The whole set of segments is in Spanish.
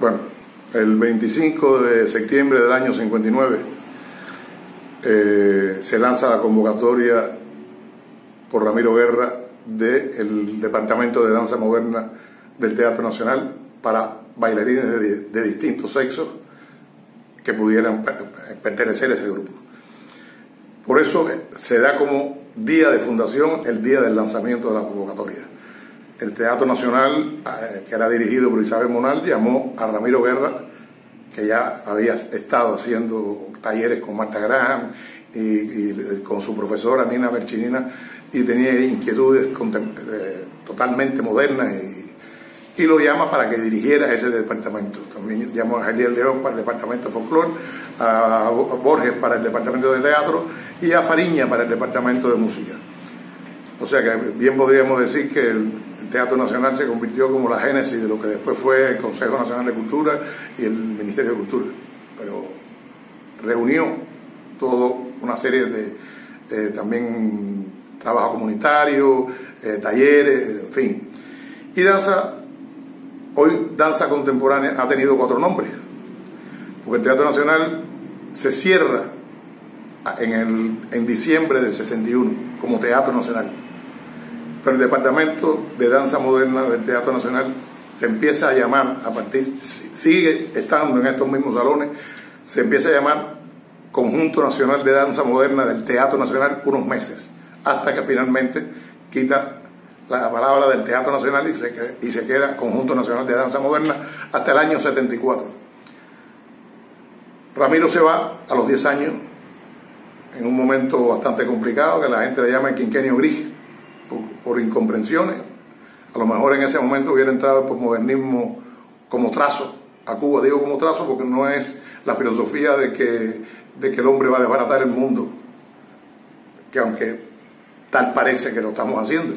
Bueno, el 25 de septiembre del año 59 eh, se lanza la convocatoria por Ramiro Guerra del Departamento de Danza Moderna del Teatro Nacional para bailarines de, distintos sexos que pudieran pertenecer a ese grupo. Por eso se da como día de fundación el día del lanzamiento de la convocatoria. El Teatro Nacional, eh, que era dirigido por Isabel Monal, llamó a Ramiro Guerra, que ya había estado haciendo talleres con Marta Graham y, con su profesora Nina Berchinina y tenía inquietudes eh, totalmente modernas y y lo llama para que dirigiera ese departamento. También llamó a Javier León para el departamento de folclore, a Borges para el departamento de teatro y a Fariña para el departamento de música. O sea que bien podríamos decir que el, Teatro Nacional se convirtió como la génesis de lo que después fue el Consejo Nacional de Cultura y el Ministerio de Cultura. Pero reunió toda una serie de eh, también trabajo comunitario, eh, talleres, en fin. Y danza Hoy danza contemporánea ha tenido cuatro nombres, porque el Teatro Nacional se cierra en, el, en diciembre del 61 como Teatro Nacional, pero el Departamento de Danza Moderna del Teatro Nacional se empieza a llamar, a partir, sigue estando en estos mismos salones, se empieza a llamar Conjunto Nacional de Danza Moderna del Teatro Nacional unos meses, hasta que finalmente quita la palabra del Teatro Nacional y se, queda Conjunto Nacional de Danza Moderna hasta el año 74. Ramiro se va a los 10 años, en un momento bastante complicado, que la gente le llama el quinquenio gris, por, incomprensiones. A lo mejor en ese momento hubiera entrado por modernismo como trazo a Cuba, digo como trazo porque no es la filosofía de que, de que el hombre va a desbaratar el mundo, que aunque tal parece que lo estamos haciendo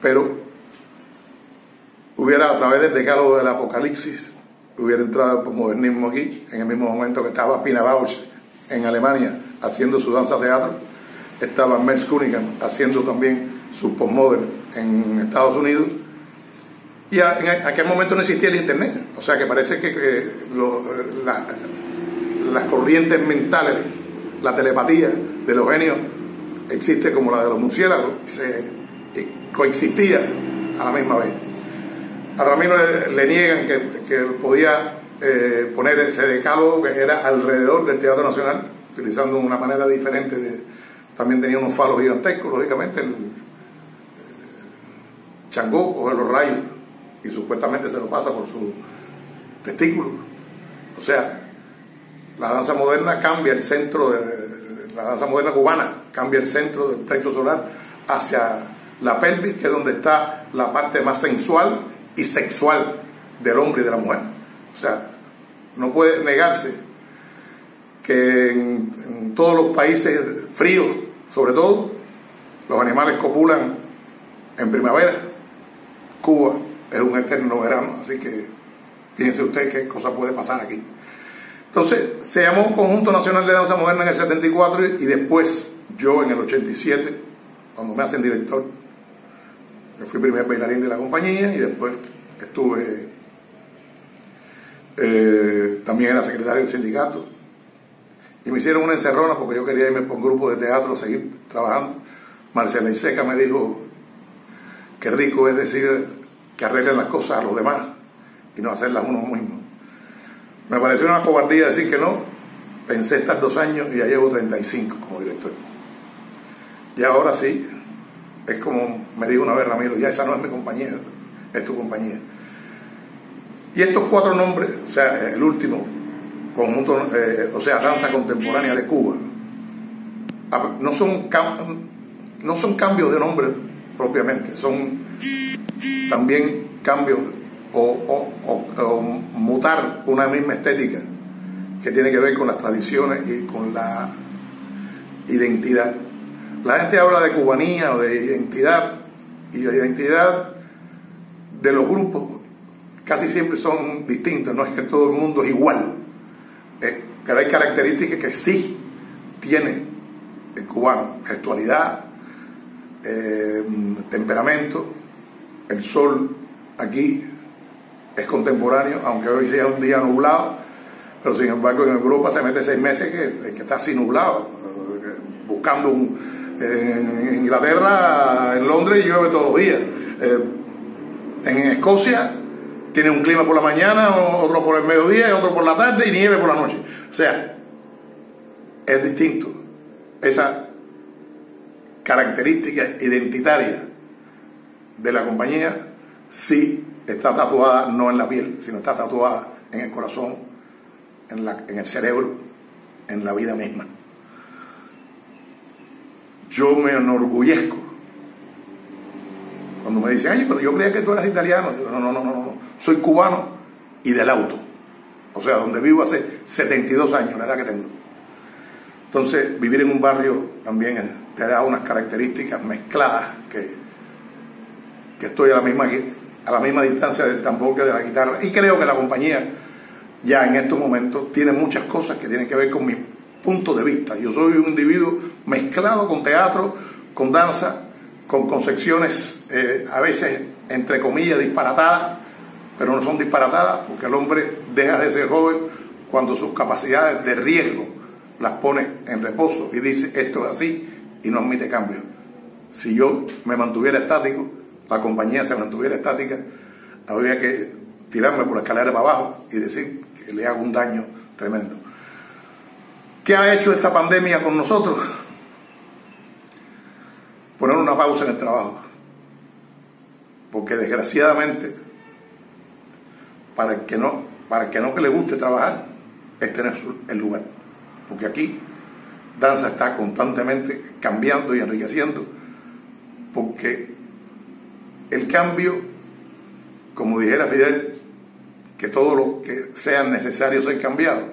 pero hubiera a través del decálogo del Apocalipsis, hubiera entrado el modernismo aquí, en el mismo momento que estaba Pina Bausch en Alemania haciendo su danza teatro, estaba Merz Cunningham haciendo también su postmodern en Estados Unidos, y en aquel momento no existía el Internet, o sea que parece que las corrientes mentales, la telepatía de los genios existe como la de los murciélagos, y se coexistía a la misma vez. A Ramiro le, niegan que, podía eh, poner ese decálogo que era alrededor del Teatro Nacional, utilizando una manera diferente. De, también tenía unos falos gigantescos, lógicamente. El, Changó coge los rayos y supuestamente se lo pasa por su testículo. O sea, la danza moderna cambia el centro de, la danza moderna cubana cambia el centro del plexo solar hacia la pelvis, que es donde está la parte más sensual y sexual del hombre y de la mujer. O sea, no puede negarse que en, todos los países fríos, sobre todo, los animales copulan en primavera. Cuba es un eterno verano, así que piense usted qué cosa puede pasar aquí. Entonces, se llamó Conjunto Nacional de Danza Moderna en el 74 y después yo en el 87, cuando me hacen director, fui primer bailarín de la compañía y después estuve, eh, también era secretario del sindicato. Y me hicieron una encerrona porque yo quería irme por un grupo de teatro a seguir trabajando. Marcela Iseca me dijo, qué rico es decir que arreglen las cosas a los demás y no hacerlas uno mismo. Me pareció una cobardía decir que no. Pensé estar dos años y ya llevo 35 como director. Y ahora sí, es como me dijo una vez Ramiro, ya esa no es mi compañía, es tu compañía. Y estos cuatro nombres, o sea, el último, conjunto, eh, o sea, danza contemporánea de Cuba, no son, no son cambios de nombre propiamente, son también cambios o, mutar una misma estética que tiene que ver con las tradiciones y con la identidad. La gente habla de cubanía o de identidad y la identidad de los grupos casi siempre son distintas, no es que todo el mundo es igual, eh, pero hay características que sí tiene el cubano, gestualidad, eh, temperamento, el sol aquí es contemporáneo, aunque hoy sea un día nublado, pero sin embargo en Europa se mete seis meses que, que está así nublado, buscando un... En Inglaterra, en Londres llueve todos los días. Eh, en Escocia tiene un clima por la mañana, otro por el mediodía otro por la tarde y nieve por la noche. O sea, es distinto. Esa característica identitaria de la compañía sí está tatuada no en la piel, sino está tatuada en el corazón, en, la, en el cerebro, en la vida misma. Yo me enorgullezco cuando me dicen, ay, pero yo creía que tú eras italiano. Digo, no, no, no, no, soy cubano y del auto. O sea, donde vivo hace 72 años, la edad que tengo. Entonces, vivir en un barrio también te da unas características mezcladas que, que estoy a la misma a la misma distancia del tambor que de la guitarra. Y creo que la compañía ya en estos momentos tiene muchas cosas que tienen que ver con mi punto de vista. Yo soy un individuo mezclado con teatro, con danza, con concepciones eh, a veces entre comillas disparatadas, pero no son disparatadas porque el hombre deja de ser joven cuando sus capacidades de riesgo las pone en reposo y dice esto es así y no admite cambio. Si yo me mantuviera estático, la compañía se mantuviera estática, habría que tirarme por la escalera para abajo y decir que le hago un daño tremendo. ¿Qué ha hecho esta pandemia con nosotros? Poner una pausa en el trabajo. Porque desgraciadamente, para el que no, para el que no que le guste trabajar, es tener el lugar. Porque aquí danza está constantemente cambiando y enriqueciendo. Porque el cambio, como dijera Fidel, que todo lo que sea necesario ser cambiado.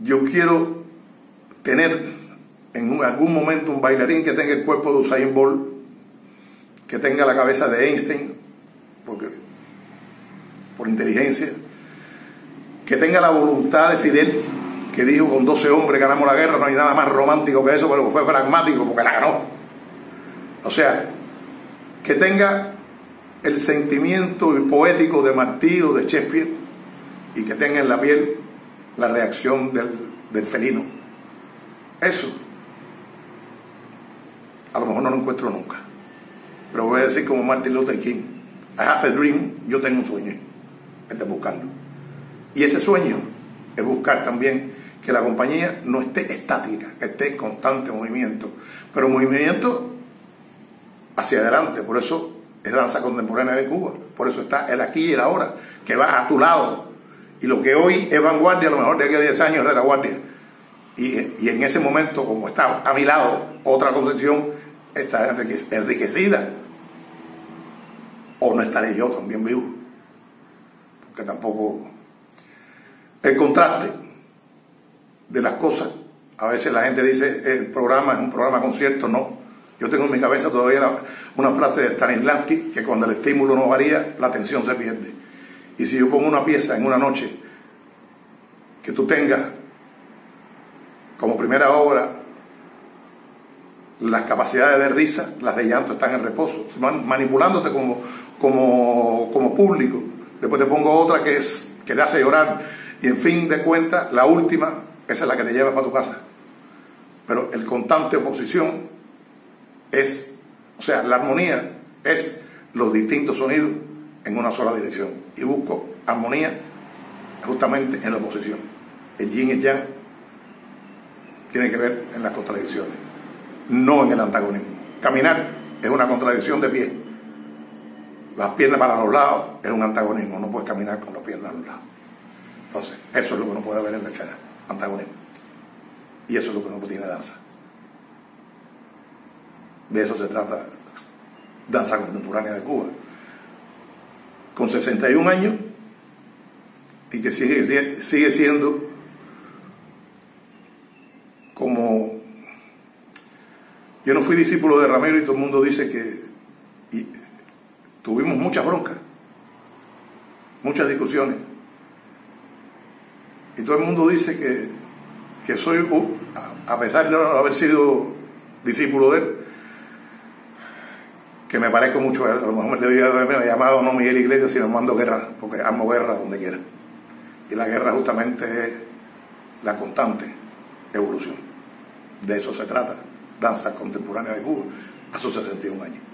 Yo quiero tener en algún momento un bailarín que tenga el cuerpo de Usain Bolt, que tenga la cabeza de Einstein, porque, por inteligencia, que tenga la voluntad de Fidel, que dijo con 12 hombres ganamos la guerra, no hay nada más romántico que eso, pero fue pragmático porque la ganó. O sea, que tenga el sentimiento poético de Martillo, de Shakespeare, y que tenga en la piel la reacción del, felino. Eso, a lo mejor no lo encuentro nunca. Pero voy a decir como Martin Luther King, I have a dream, yo tengo un sueño, es de buscarlo. Y ese sueño es buscar también que la compañía no esté estática, que esté en constante movimiento, pero movimiento hacia adelante. Por eso es danza contemporánea de Cuba. Por eso está el aquí y el ahora, que va a tu lado. Y lo que hoy es vanguardia, a lo mejor de aquí a 10 años es retaguardia. Y, y en ese momento, como está a mi lado otra concepción, está enriquecida. O no estaré yo también vivo. Porque tampoco. El contraste de las cosas. A veces la gente dice el programa es un programa concierto, no. Yo tengo en mi cabeza todavía una frase de Stanislavski que cuando el estímulo no varía, la atención se pierde. Y si yo pongo una pieza en una noche que tú tengas como primera obra las capacidades de risa, las de llanto están en reposo, manipulándote como, como, como público. Después te pongo otra que es que te hace llorar y en fin de cuentas, la última, esa es la que te lleva para tu casa. Pero el constante oposición es, o sea, la armonía es los distintos sonidos en una sola dirección. Y busco armonía justamente en la oposición. El yin y el yang tiene que ver en las contradicciones, no en el antagonismo. Caminar es una contradicción de pie. Las piernas para los lados es un antagonismo, no puedes caminar con las piernas a los lados. Entonces, eso es lo que no puede haber en la escena, antagonismo. Y eso es lo que no tiene danza. De eso se trata Danza Contemporánea de Cuba. Con 61 años y que sigue, sigue siendo como... Yo no fui discípulo de Ramiro y todo el mundo dice que tuvimos muchas broncas, muchas discusiones. Y todo el mundo dice que, que soy, a pesar de no haber sido discípulo de él, que me parezco mucho a él. A lo mejor me debía haberme llamado no Miguel Iglesias, sino Mando Guerra, porque amo guerra donde quiera. Y la guerra justamente es la constante evolución. De eso se trata, danza contemporánea de Cuba, a sus 61 años.